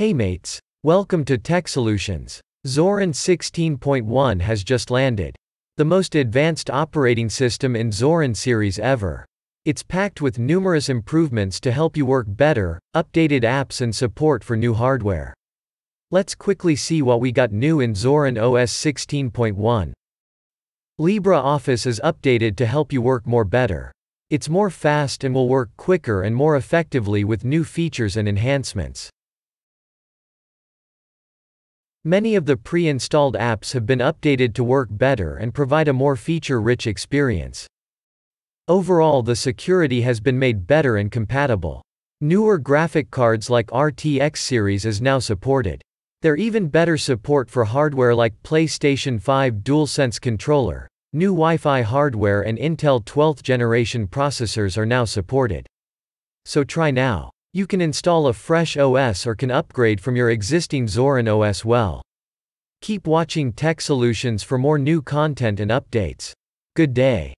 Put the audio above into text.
Hey mates. Welcome to Tech Solutions. Zorin 16.1 has just landed. The most advanced operating system in Zorin series ever. It's packed with numerous improvements to help you work better, updated apps and support for new hardware. Let's quickly see what we got new in Zorin OS 16.1. LibreOffice is updated to help you work more better. It's more fast and will work quicker and more effectively with new features and enhancements. Many of the pre-installed apps have been updated to work better and provide a more feature-rich experience. Overall the security has been made better and compatible. Newer graphic cards like RTX series is now supported. There even better support for hardware like PlayStation 5 DualSense controller. New Wi-Fi hardware and Intel 12th generation processors are now supported. So try now. You can install a fresh OS or can upgrade from your existing Zorin OS well. Keep watching Tech Solutions for more new content and updates. Good day.